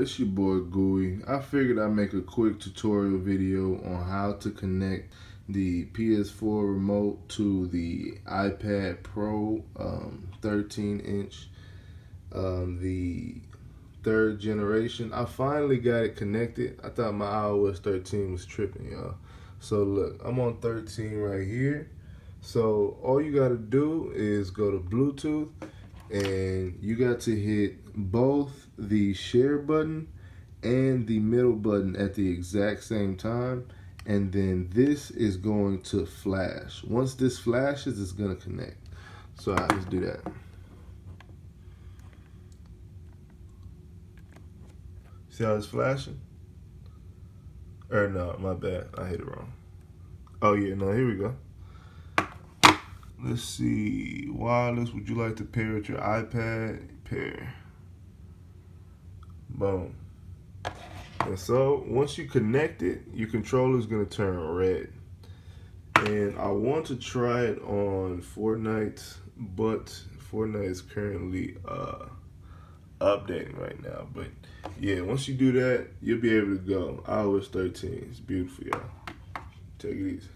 it's your boy Gooey. I figured I'd make a quick tutorial video on how to connect the PS4 remote to the iPad Pro um, 13 inch, um, the third generation. I finally got it connected. I thought my iOS 13 was tripping, y'all. So look, I'm on 13 right here. So all you gotta do is go to Bluetooth and you got to hit both the share button and the middle button at the exact same time. And then this is going to flash. Once this flashes it's going to connect. So right, let's do that. See how it's flashing? Or no my bad. I hit it wrong. Oh yeah no here we go Let's see. Wireless, would you like to pair with your iPad? Pair. Boom. And so once you connect it, your controller is going to turn red. And I want to try it on Fortnite, but Fortnite is currently uh, updating right now. But yeah, once you do that, you'll be able to go. iOS 13. It's beautiful, y'all. Take it easy.